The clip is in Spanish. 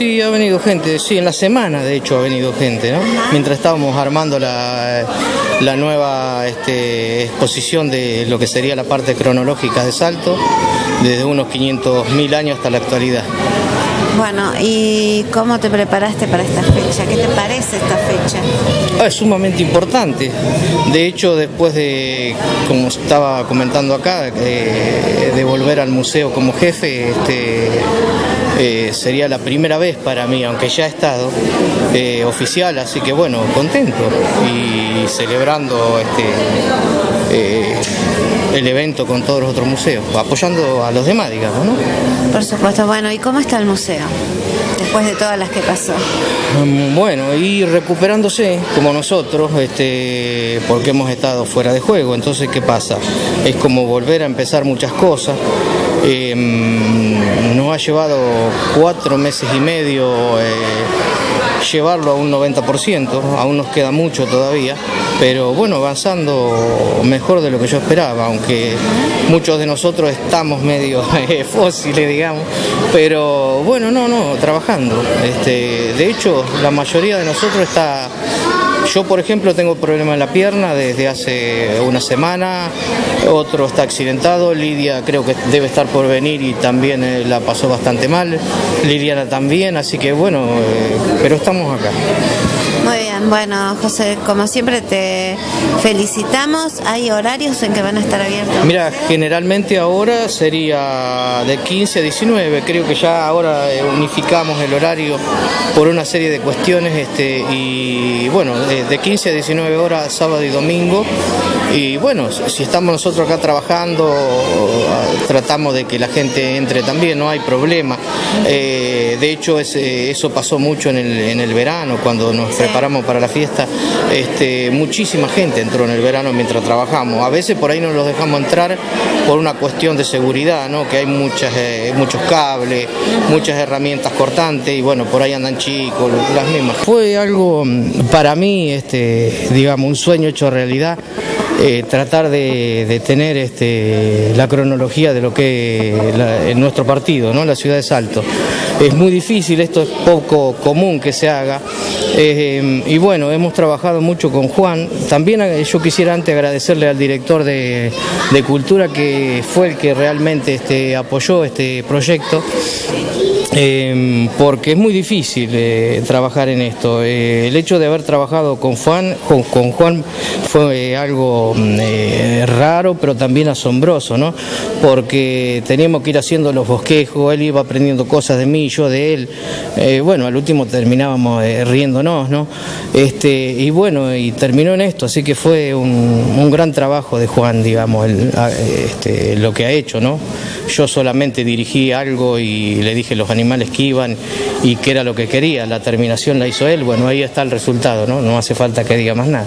sí, ha venido gente, sí, en la semana de hecho ha venido gente, ¿no? Mientras estábamos armando la, la nueva este, exposición de lo que sería la parte cronológica de Salto, desde unos 500.000 años hasta la actualidad. Bueno, ¿y cómo te preparaste para esta fecha? ¿Qué te parece esta fecha? Ah, es sumamente importante. De hecho, después de, como estaba comentando acá, eh, de volver al museo como jefe, este, eh, sería la primera vez para mí, aunque ya he estado eh, oficial, así que bueno, contento y celebrando este, eh, el evento con todos los otros museos, apoyando a los demás, digamos, ¿no? Por supuesto, bueno, ¿y cómo está el museo? Después de todas las que pasó. Mm, Bueno, y recuperándose como nosotros, este, porque hemos estado fuera de juego, entonces ¿qué pasa? Es como volver a empezar muchas cosas. Mm, nos ha llevado cuatro meses y medio eh, llevarlo a un 90%, aún nos queda mucho todavía, pero bueno, avanzando mejor de lo que yo esperaba, aunque muchos de nosotros estamos medio eh, fósiles, digamos, pero bueno, no, no, trabajando. Este, de hecho, la mayoría de nosotros está yo, por ejemplo, tengo problema en la pierna desde hace una semana, otro está accidentado, Lidia creo que debe estar por venir y también eh, la pasó bastante mal, Liliana también, así que bueno, eh, pero estamos acá. Muy bien, bueno, José, como siempre te felicitamos. ¿Hay horarios en que van a estar abiertos? Mira, generalmente ahora sería de 15 a 19, creo que ya ahora eh, unificamos el horario por una serie de cuestiones este, y bueno, de, de 15 a 19 horas sábado y domingo y bueno, si estamos nosotros acá trabajando, tratamos de que la gente entre también, no hay problema. Eh, de hecho, ese- eso pasó mucho en el, en el verano, cuando nos preparamos para la fiesta. Este, muchísima gente entró en el verano mientras trabajamos. A veces por ahí no los dejamos entrar por una cuestión de seguridad, ¿no? que hay muchas, eh, muchos cables, muchas herramientas cortantes y bueno, por ahí andan chicos, las mismas. Fue algo mm, para mí, este, digamos, un sueño hecho realidad eh, tratar de, tener este, la cronología de lo que la- en nuestro partido, ¿no? la ciudad de Salto. Es muy difícil, esto es poco común que se haga. eh, y bueno, hemos trabajado mucho con Juan. También eh, yo quisiera antes agradecerle al director de, Cultura que fue el que realmente este, apoyó este proyecto. Porque es muy difícil trabajar en esto. El hecho de haber trabajado con Juan, con, Juan fue algo mm, eh, raro, pero también asombroso, ¿no? Porque teníamos que ir haciendo los bosquejos, él iba aprendiendo cosas de mí, yo de él. Eh, bueno, al último terminábamos eh, riéndonos, ¿no? Este, y bueno, y terminó en esto, así que fue un, un gran trabajo de Juan, digamos, el- este, lo que ha hecho, ¿no? Yo solamente dirigí algo y le dije los animales que iban y que era lo que quería. La terminación la hizo él. Bueno, ahí está el resultado, ¿no? No hace falta que diga más nada.